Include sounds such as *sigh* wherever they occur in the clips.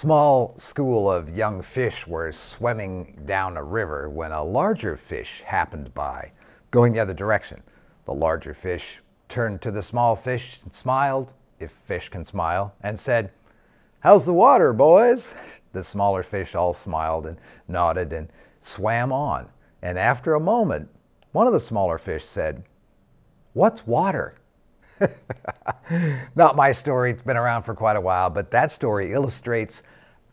Small school of young fish were swimming down a river when a larger fish happened by, going the other direction. The larger fish turned to the small fish and smiled, if fish can smile, and said, How's the water, boys? The smaller fish all smiled and nodded and swam on. And after a moment, one of the smaller fish said, What's water? *laughs* Not my story, it's been around for quite a while, but that story illustrates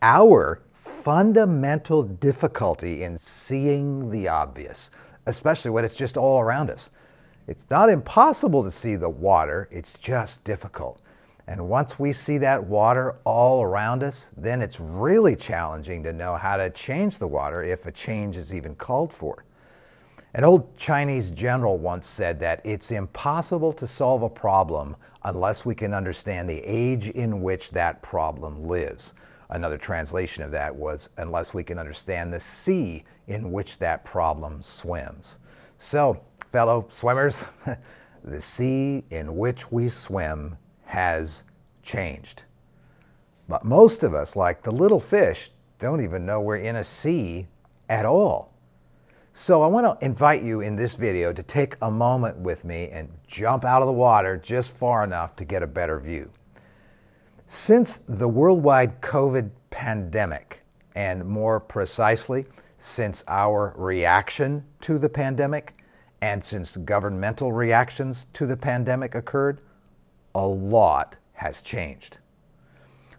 our fundamental difficulty in seeing the obvious, especially when it's just all around us. It's not impossible to see the water, it's just difficult. And once we see that water all around us, then it's really challenging to know how to change the water if a change is even called for. An old Chinese general once said that it's impossible to solve a problem unless we can understand the age in which that problem lives. Another translation of that was unless we can understand the sea in which that problem swims. So, fellow swimmers, *laughs* the sea in which we swim has changed. But most of us, like the little fish, don't even know we're in a sea at all. So I want to invite you in this video to take a moment with me and jump out of the water just far enough to get a better view. Since the worldwide COVID pandemic, and more precisely, since our reaction to the pandemic, and since governmental reactions to the pandemic occurred, a lot has changed.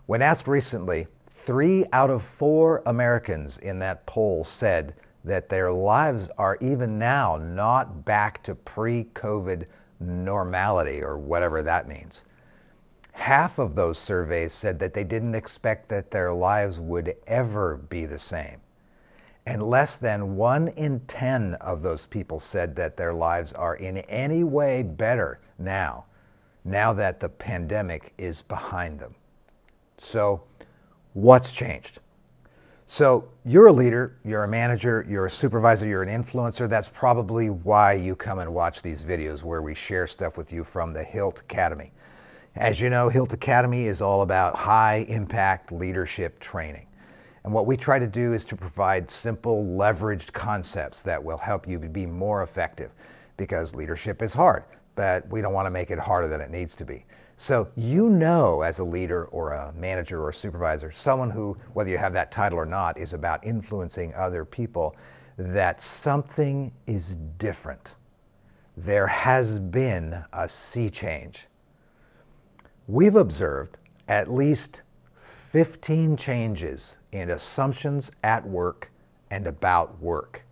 When asked recently, three out of four Americans in that poll said that their lives are even now not back to pre COVID normality or whatever that means. Half of those surveys said that they didn't expect that their lives would ever be the same. And less than one in 10 of those people said that their lives are in any way better now, now that the pandemic is behind them. So, what's changed? So you're a leader, you're a manager, you're a supervisor, you're an influencer. That's probably why you come and watch these videos where we share stuff with you from the Hilt Academy. As you know, Hilt Academy is all about high impact leadership training. And what we try to do is to provide simple, leveraged concepts that will help you be more effective because leadership is hard, but we don't want to make it harder than it needs to be. So you know as a leader or a manager or a supervisor, someone who, whether you have that title or not, is about influencing other people, that something is different. There has been a sea change. We've observed at least 15 changes in assumptions at work and about work.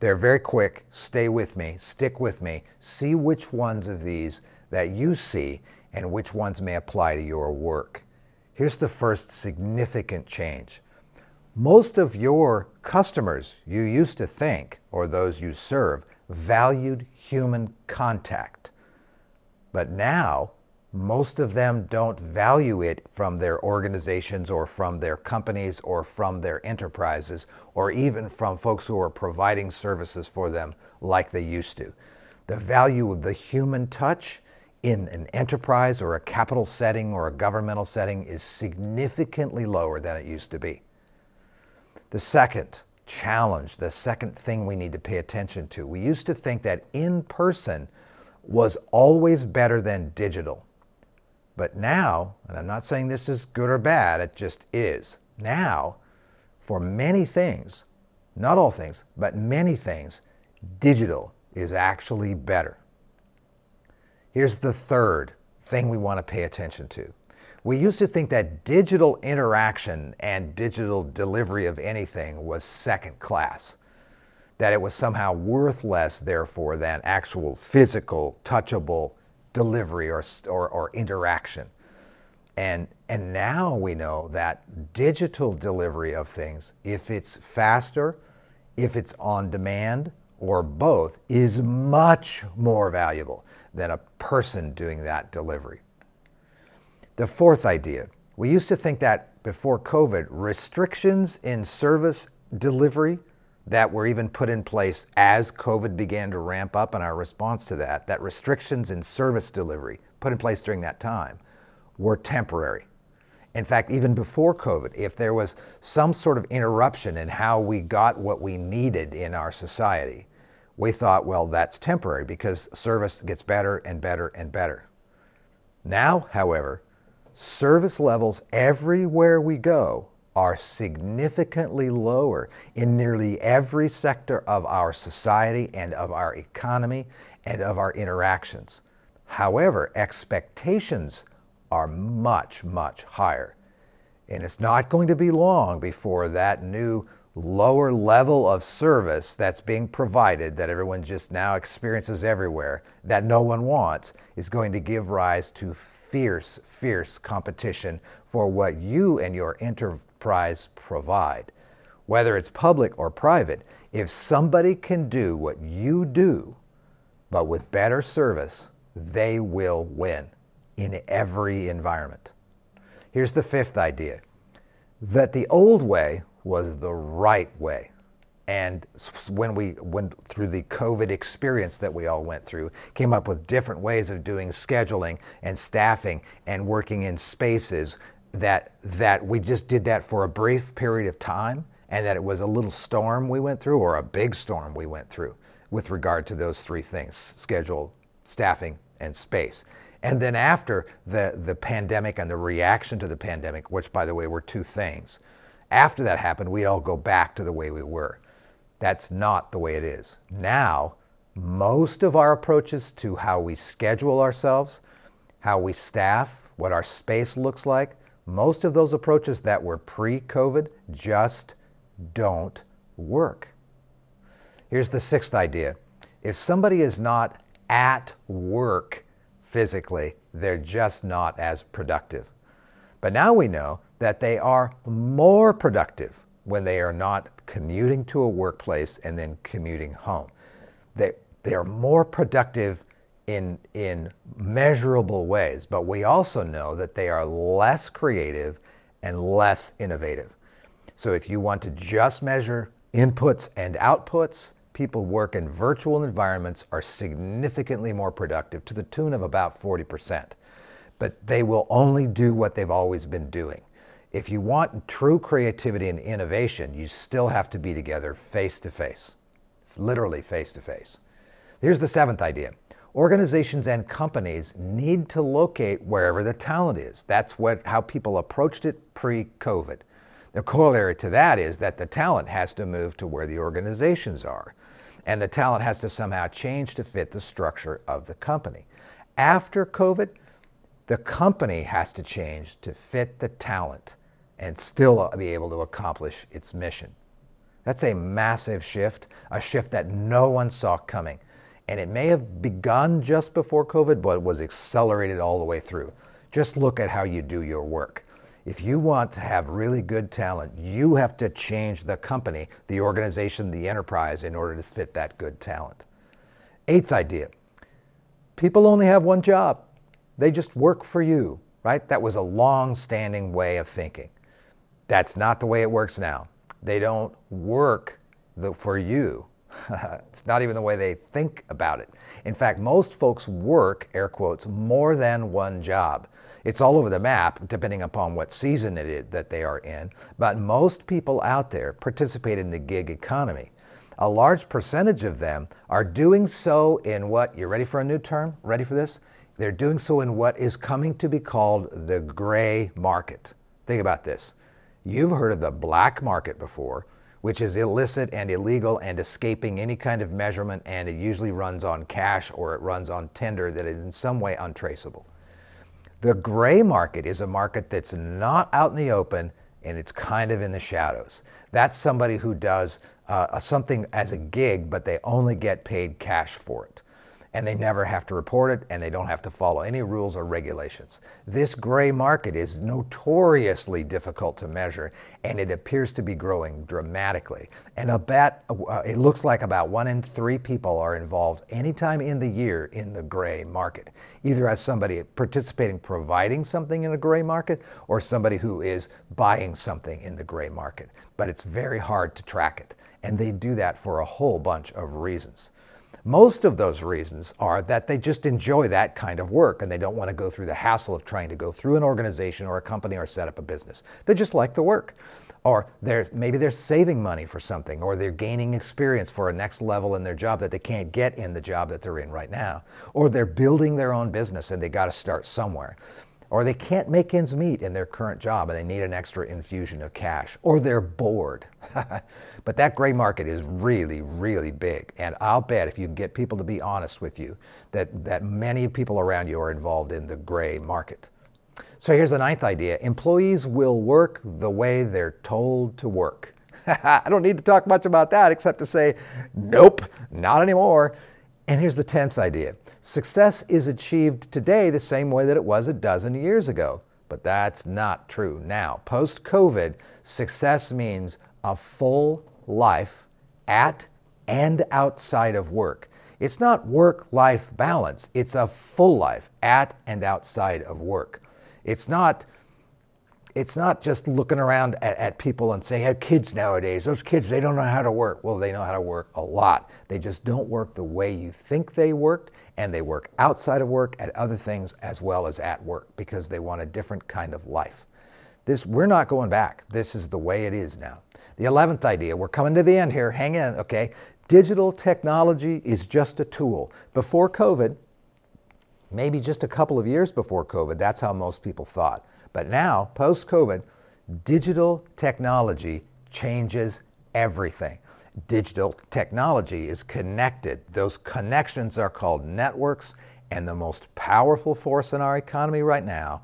They're very quick. Stay with me, stick with me, see which ones of these that you see and which ones may apply to your work. Here's the first significant change. Most of your customers you used to think, or those you serve, valued human contact. But now, most of them don't value it from their organizations or from their companies or from their enterprises or even from folks who are providing services for them like they used to. The value of the human touch in an enterprise or a capital setting or a governmental setting is significantly lower than it used to be. The second challenge, the second thing we need to pay attention to, we used to think that in person was always better than digital. But now, and I'm not saying this is good or bad, it just is. Now, for many things, not all things, but many things, digital is actually better. Here's the third thing we want to pay attention to. We used to think that digital interaction and digital delivery of anything was second class, that it was somehow worth less, therefore, than actual physical, touchable delivery or, or, or interaction. And, and now we know that digital delivery of things, if it's faster, if it's on demand, or both, is much more valuable than a person doing that delivery. The fourth idea we used to think that before COVID, restrictions in service delivery that were even put in place as COVID began to ramp up and our response to that, that restrictions in service delivery put in place during that time were temporary. In fact, even before COVID, if there was some sort of interruption in how we got what we needed in our society, we thought, well, that's temporary because service gets better and better and better. Now, however, service levels everywhere we go are significantly lower in nearly every sector of our society and of our economy and of our interactions. However, expectations are much, much higher. And it's not going to be long before that new lower level of service that's being provided that everyone just now experiences everywhere that no one wants is going to give rise to fierce, fierce competition for what you and your enterprise provide. Whether it's public or private, if somebody can do what you do, but with better service, they will win in every environment. Here's the fifth idea that the old way was the right way. And when we went through the COVID experience that we all went through, came up with different ways of doing scheduling and staffing and working in spaces that, that we just did that for a brief period of time and that it was a little storm we went through or a big storm we went through with regard to those three things schedule, staffing, and space. And then after the, the pandemic and the reaction to the pandemic, which by the way were two things, after that happened, we'd all go back to the way we were. That's not the way it is. Now, most of our approaches to how we schedule ourselves, how we staff, what our space looks like, most of those approaches that were pre COVID just don't work. Here's the sixth idea if somebody is not at work physically, they're just not as productive. But now we know that they are more productive when they are not commuting to a workplace and then commuting home. They, they are more productive in, in measurable ways, but we also know that they are less creative and less innovative. So if you want to just measure inputs and outputs, people work in virtual environments are significantly more productive to the tune of about 40%. But they will only do what they've always been doing. If you want true creativity and innovation, you still have to be together face to face, literally face to face. Here's the seventh idea. Organizations and companies need to locate wherever the talent is. That's what, how people approached it pre-COVID. The corollary to that is that the talent has to move to where the organizations are. And the talent has to somehow change to fit the structure of the company. After COVID, the company has to change to fit the talent and still uh, be able to accomplish its mission. That's a massive shift, a shift that no one saw coming. And it may have begun just before COVID, but was accelerated all the way through. Just look at how you do your work. If you want to have really good talent, you have to change the company, the organization, the enterprise in order to fit that good talent. Eighth idea people only have one job, they just work for you, right? That was a long standing way of thinking. That's not the way it works now. They don't work the, for you. *laughs* it's not even the way they think about it. In fact, most folks work, air quotes, more than one job. It's all over the map, depending upon what season it is that they are in, but most people out there participate in the gig economy. A large percentage of them are doing so in what, you ready for a new term? Ready for this? They're doing so in what is coming to be called the gray market. Think about this. You've heard of the black market before, which is illicit and illegal and escaping any kind of measurement, and it usually runs on cash or it runs on tender that is in some way untraceable. The gray market is a market that's not out in the open and it's kind of in the shadows. That's somebody who does uh, something as a gig, but they only get paid cash for it and they never have to report it and they don't have to follow any rules or regulations. This gray market is notoriously difficult to measure and it appears to be growing dramatically. And bet, uh, it looks like about one in three people are involved anytime in the year in the gray market, either as somebody participating providing something in a gray market or somebody who is buying something in the gray market. But it's very hard to track it. And they do that for a whole bunch of reasons. Most of those reasons are that they just enjoy that kind of work and they don't want to go through the hassle of trying to go through an organization or a company or set up a business. They just like the work. Or they're, maybe they're saving money for something or they're gaining experience for a next level in their job that they can't get in the job that they're in right now. Or they're building their own business and they got to start somewhere or they can't make ends meet in their current job and they need an extra infusion of cash, or they're bored. *laughs* but that gray market is really, really big. And I'll bet if you can get people to be honest with you, that, that many people around you are involved in the gray market. So here's the ninth idea employees will work the way they're told to work. *laughs* I don't need to talk much about that except to say, nope, not anymore. And here's the tenth idea Success is achieved today the same way that it was a dozen years ago. But that's not true now. Post COVID, success means a full life at and outside of work. It's not work life balance, it's a full life at and outside of work. It's not it's not just looking around at, at, people and saying, hey, kids nowadays, those kids, they don't know how to work. Well, they know how to work a lot. They just don't work the way you think they worked, and they work outside of work at other things as well as at work because they want a different kind of life. This, we're not going back. This is the way it is now. The 11th idea, we're coming to the end here, hang in, okay? Digital technology is just a tool. Before COVID, maybe just a couple of years before COVID, that's how most people thought. But now, post COVID, digital technology changes everything. Digital technology is connected. Those connections are called networks, and the most powerful force in our economy right now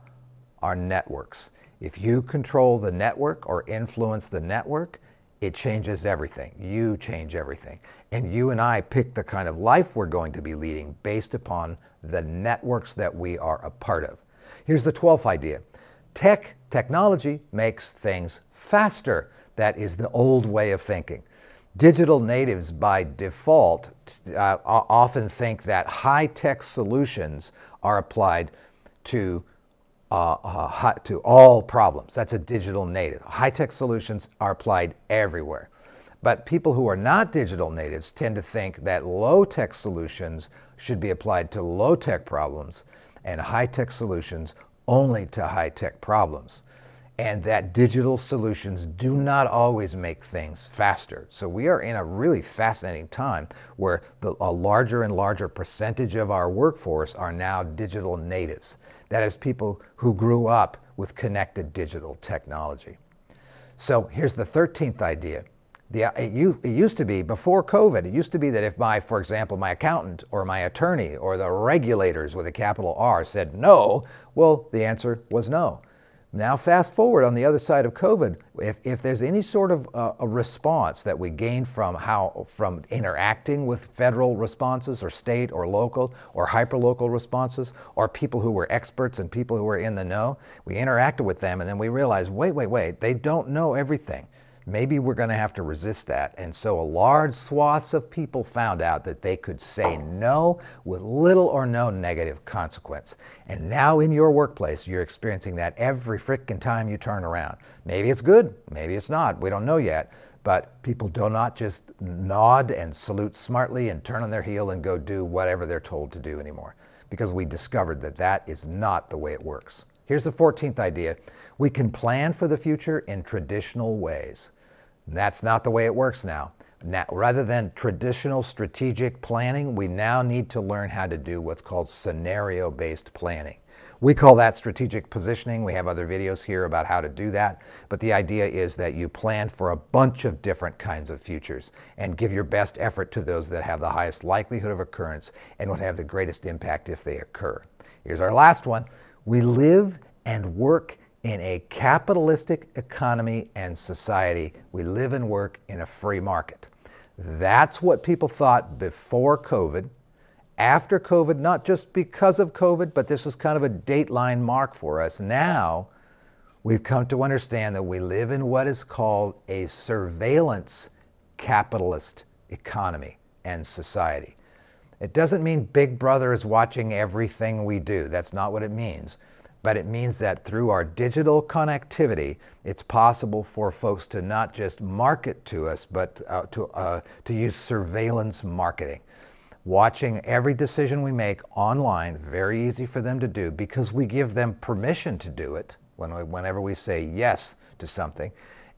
are networks. If you control the network or influence the network, it changes everything. You change everything. And you and I pick the kind of life we're going to be leading based upon the networks that we are a part of. Here's the 12th idea Tech, technology makes things faster. That is the old way of thinking. Digital natives by default uh, often think that high tech solutions are applied to, uh, uh, to all problems. That's a digital native. High tech solutions are applied everywhere. But people who are not digital natives tend to think that low tech solutions should be applied to low tech problems and high tech solutions only to high tech problems, and that digital solutions do not always make things faster. So we are in a really fascinating time where the, a larger and larger percentage of our workforce are now digital natives. That is, people who grew up with connected digital technology. So here's the 13th idea the, it, it, used to be before COVID, it used to be that if my, for example, my accountant or my attorney or the regulators with a capital R said no, well, the answer was no. Now, fast forward on the other side of COVID, if, if there's any sort of uh, a response that we gain from how from interacting with federal responses or state or local or hyperlocal responses or people who were experts and people who were in the know, we interacted with them and then we realized, wait, wait, wait, they don't know everything maybe we're going to have to resist that. And so a large swaths of people found out that they could say no with little or no negative consequence. And now in your workplace, you're experiencing that every frickin' time you turn around. Maybe it's good, maybe it's not. We don't know yet. But people do not just nod and salute smartly and turn on their heel and go do whatever they're told to do anymore. Because we discovered that that is not the way it works. Here's the 14th idea we can plan for the future in traditional ways. That's not the way it works now. Now, rather than traditional strategic planning, we now need to learn how to do what's called scenario based planning. We call that strategic positioning. We have other videos here about how to do that. But the idea is that you plan for a bunch of different kinds of futures and give your best effort to those that have the highest likelihood of occurrence and would have the greatest impact if they occur. Here's our last one. We live and work in a capitalistic economy and society. We live and work in a free market. That's what people thought before COVID. After COVID, not just because of COVID, but this is kind of a dateline mark for us. Now, we've come to understand that we live in what is called a surveillance capitalist economy and society. It doesn't mean Big Brother is watching everything we do. That's not what it means but it means that through our digital connectivity, it's possible for folks to not just market to us, but uh, to, uh, to use surveillance marketing. watching every decision we make online, very easy for them to do because we give them permission to do it when we, whenever we say yes to something.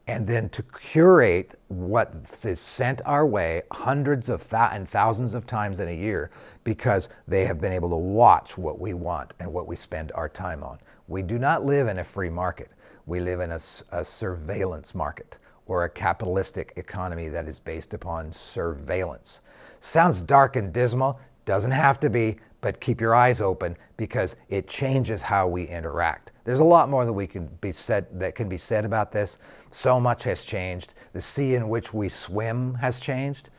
And then to curate what is sent our way hundreds of th- and thousands of times in a year because they have been able to watch what we want and what we spend our time on. We do not live in a free market. We live in a, a surveillance market or a capitalistic economy that is based upon surveillance. Sounds dark and dismal, doesn't have to be, but keep your eyes open because it changes how we interact. There's a lot more that we can be said that can be said about this. So much has changed. The sea in which we swim has changed.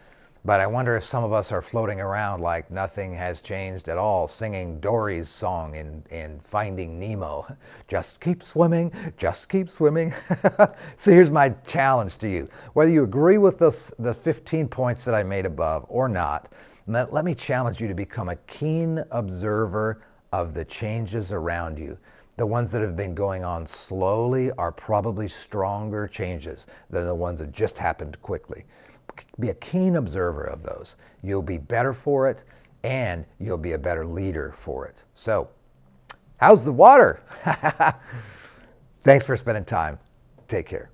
But I wonder if some of us are floating around like nothing has changed at all, singing Dory's song in, in Finding Nemo. *laughs* Just keep swimming, just keep swimming. *laughs* so here's my challenge to you. Whether you agree with this, the 15 points that I made above or not, let me challenge you to become a keen observer of the changes around you. The ones that have been going on slowly are probably stronger changes than the ones that just happened quickly be a keen observer of those. You'll be better for it and you'll be a better leader for it. So, how's the water? *laughs* Thanks for spending time. Take care.